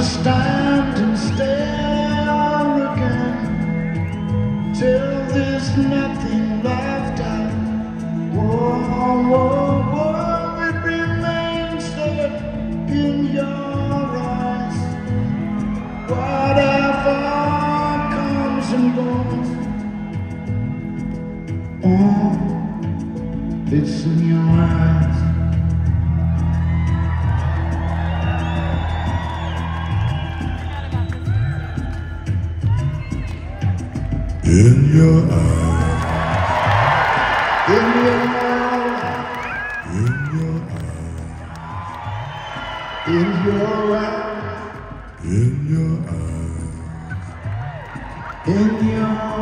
stand in your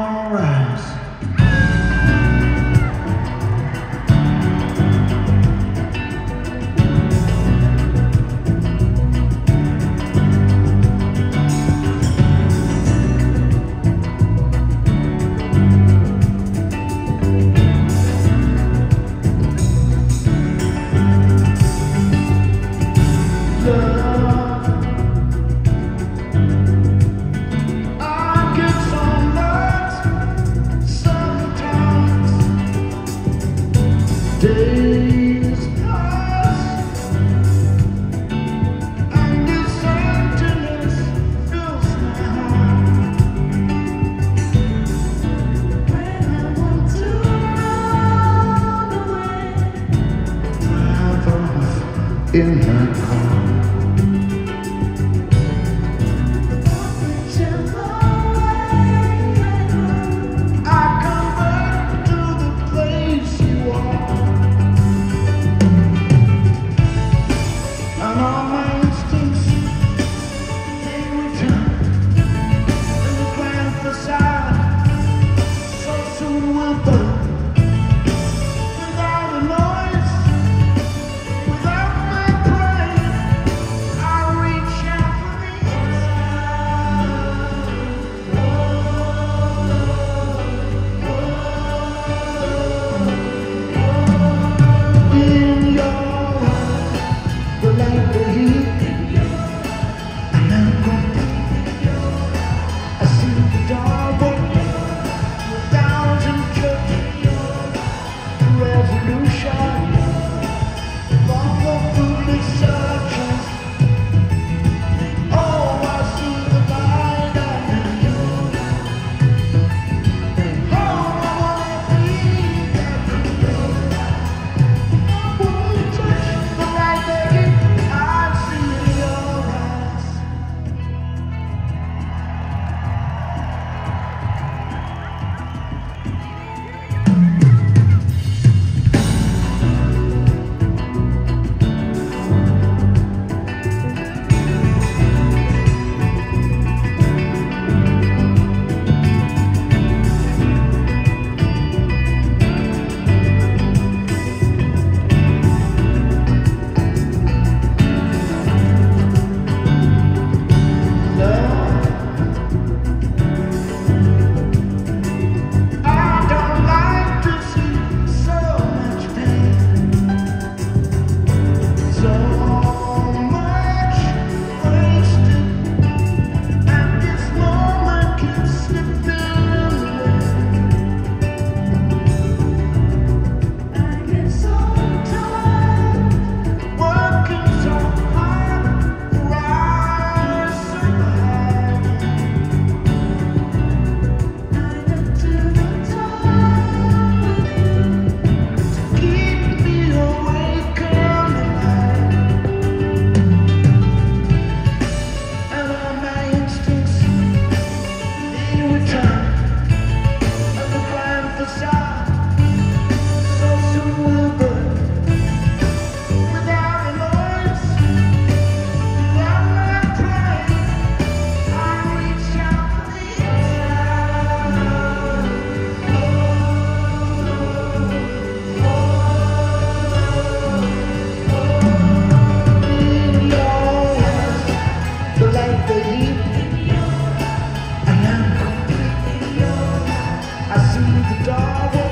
see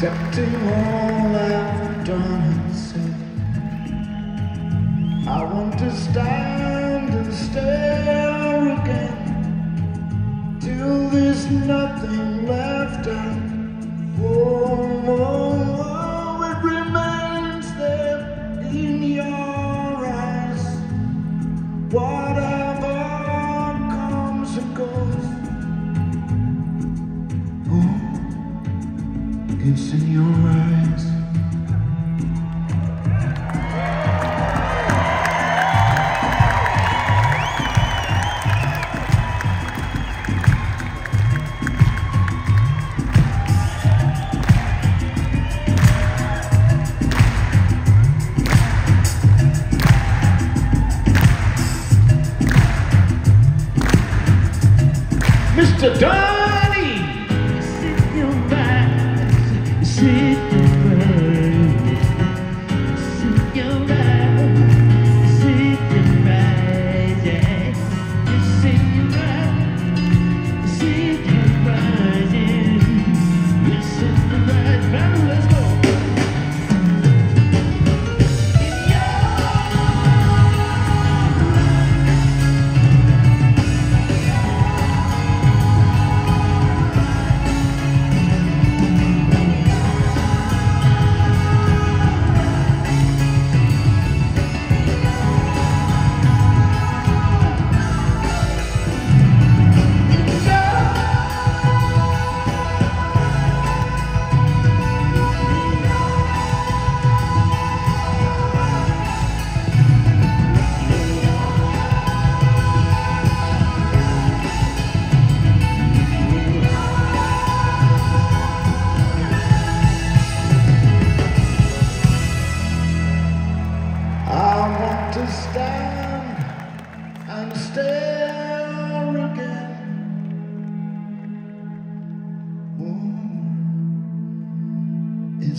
accepting all it's in your eyes.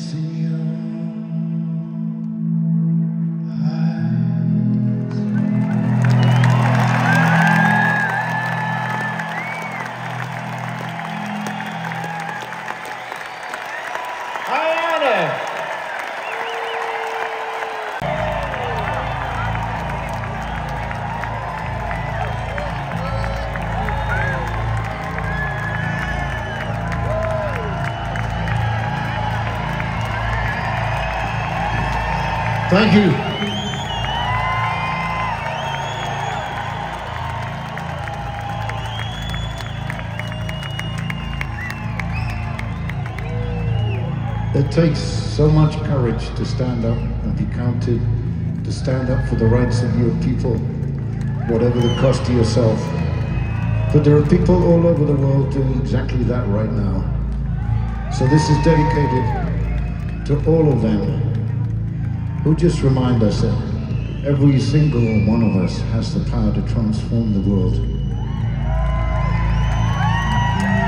Oh, Thank you. It takes so much courage to stand up and be counted, to stand up for the rights of your people, whatever the cost to yourself. But there are people all over the world doing exactly that right now. So this is dedicated to all of them who just remind us that every single one of us has the power to transform the world.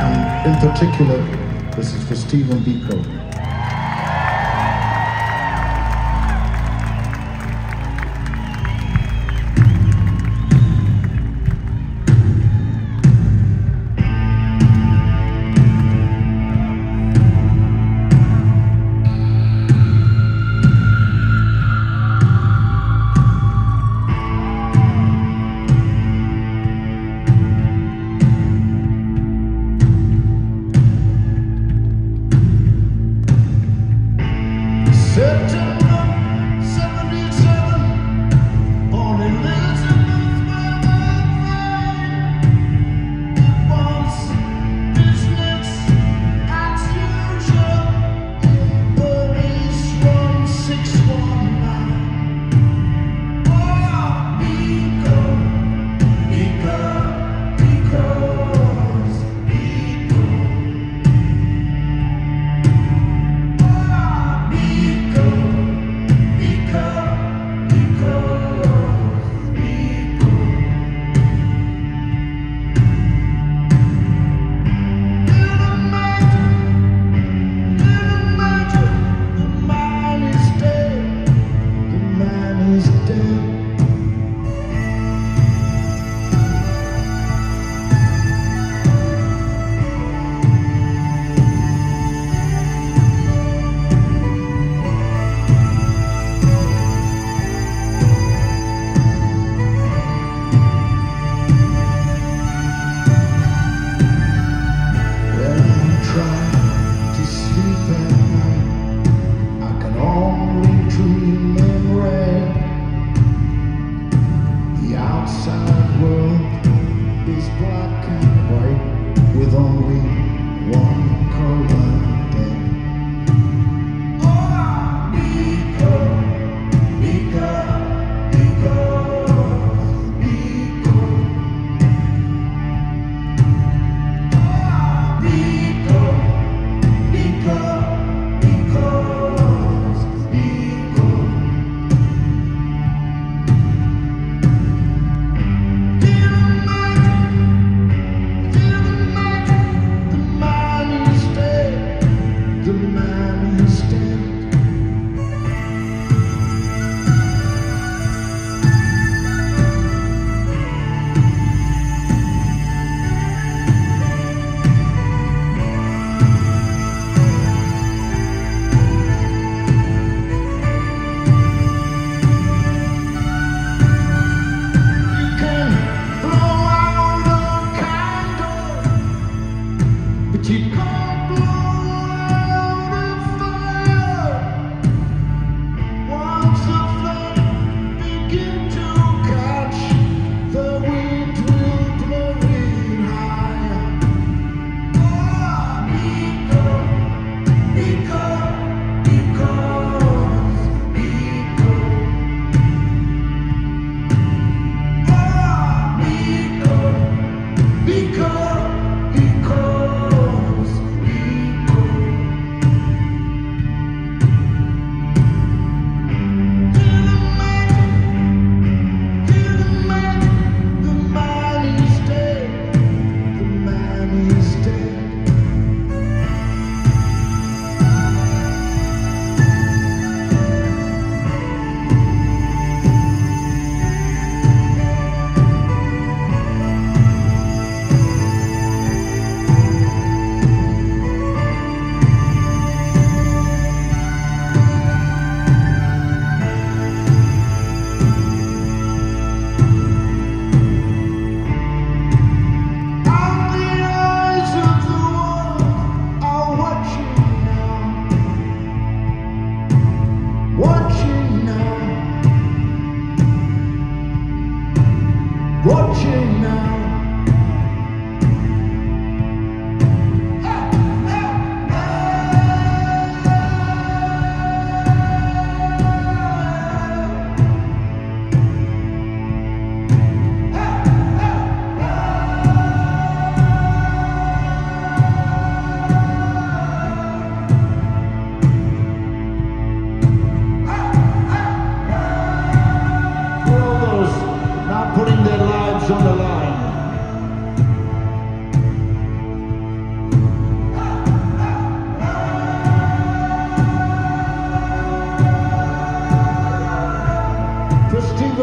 And in particular, this is for Stephen Biko.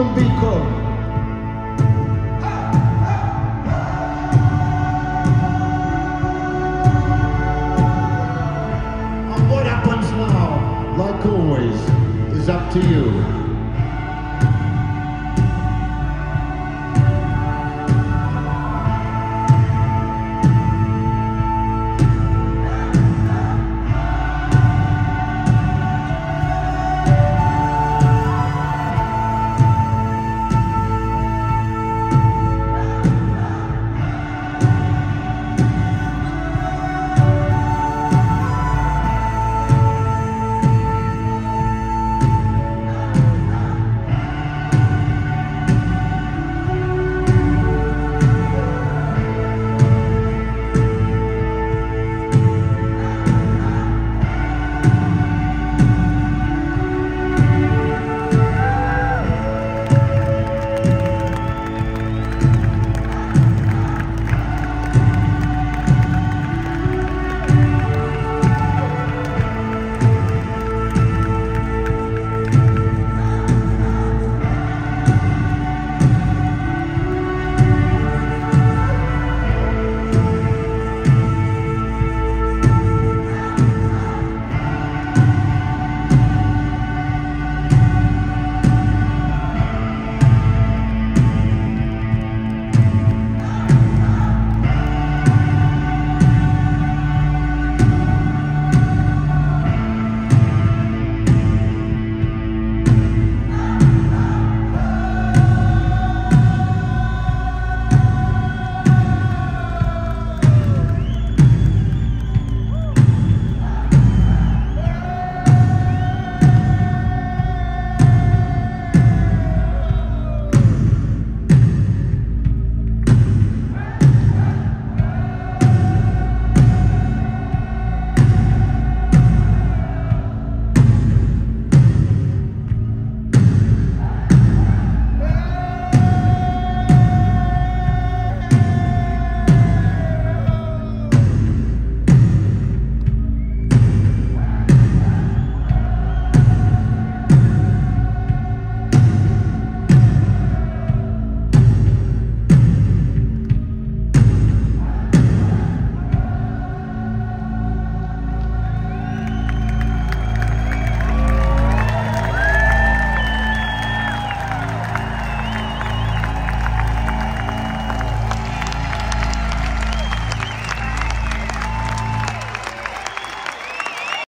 And what happens now, like always, is up to you.